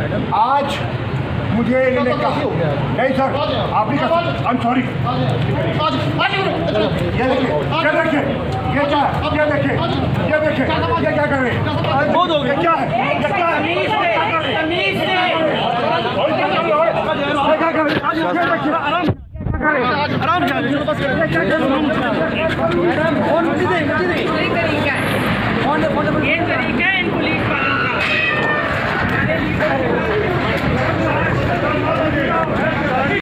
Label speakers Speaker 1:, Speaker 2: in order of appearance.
Speaker 1: आज मुझे इन्होंने कहा नहीं सर आप नहीं कर आई एम सॉरी ये देखिए ये देखिए ये क्या है? ये देखिए ये देखिए ये क्या कर रहे हैं? बहुत हो गया। क्या है? ये क्या है? आराम क्या आराम। आराम से ये क्या कर